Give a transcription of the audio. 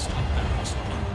stop that balanced.